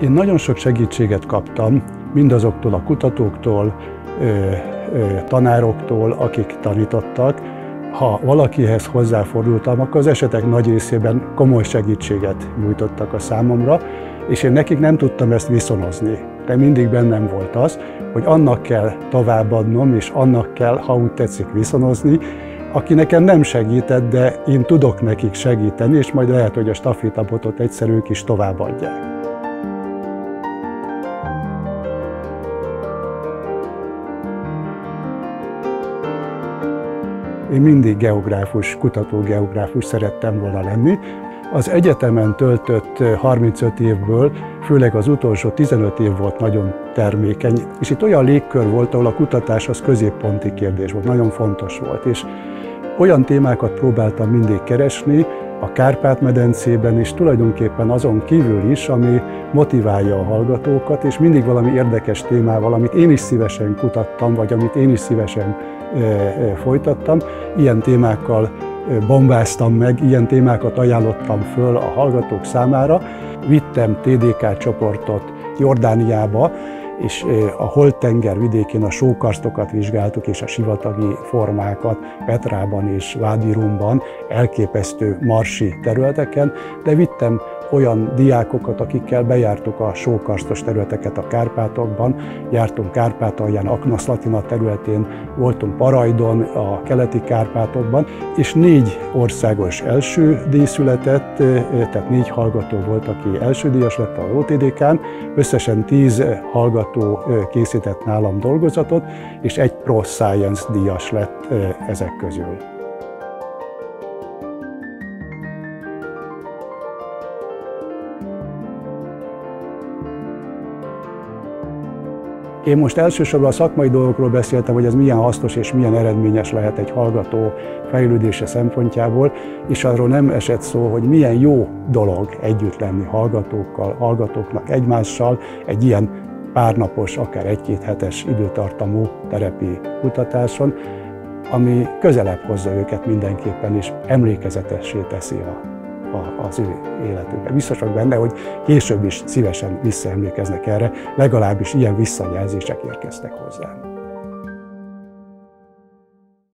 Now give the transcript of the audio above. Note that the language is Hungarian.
Én nagyon sok segítséget kaptam, mindazoktól a kutatóktól, tanároktól, akik tanítottak. Ha valakihez hozzáfordultam, akkor az esetek nagy részében komoly segítséget nyújtottak a számomra, és én nekik nem tudtam ezt viszonozni. De mindig bennem volt az, hogy annak kell továbbadnom, és annak kell, ha úgy tetszik, viszonozni, aki nekem nem segített, de én tudok nekik segíteni, és majd lehet, hogy a stafétabotot egyszer ők is továbbadják. Én mindig geográfus, kutatógeográfus szerettem volna lenni. Az egyetemen töltött 35 évből, főleg az utolsó 15 év volt nagyon termékeny, és itt olyan légkör volt, ahol a kutatás az középponti kérdés volt, nagyon fontos volt, és olyan témákat próbáltam mindig keresni, a Kárpát-medencében is, tulajdonképpen azon kívül is, ami motiválja a hallgatókat, és mindig valami érdekes témával, amit én is szívesen kutattam, vagy amit én is szívesen folytattam. Ilyen témákkal bombáztam meg, ilyen témákat ajánlottam föl a hallgatók számára. Vittem TDK csoportot Jordániába, és a Holtenger vidékén a sókarsztokat vizsgáltuk, és a sivatagi formákat Petrában és Vádirumban, elképesztő marsi területeken, de vittem olyan diákokat, akikkel bejártuk a sókarsztos területeket a Kárpátokban, jártunk Kárpátalján, Aknaszlatina területén, voltunk Parajdon, a keleti Kárpátokban, és négy országos első díj született, tehát négy hallgató volt, aki első díjas lett a OTDK-n, összesen tíz hallgató készített nálam dolgozatot, és egy Pro Science díjas lett ezek közül. Én most elsősorban a szakmai dolgokról beszéltem, hogy ez milyen hasznos és milyen eredményes lehet egy hallgató fejlődése szempontjából, és arról nem esett szó, hogy milyen jó dolog együtt lenni hallgatókkal, hallgatóknak egymással, egy ilyen párnapos, akár egy-két hetes időtartamú terepi kutatáson, ami közelebb hozza őket mindenképpen, és emlékezetessé teszi a az ő életükben. Biztos vagyok benne, hogy később is szívesen visszaemlékeznek erre, legalábbis ilyen visszajelzések érkeztek hozzám.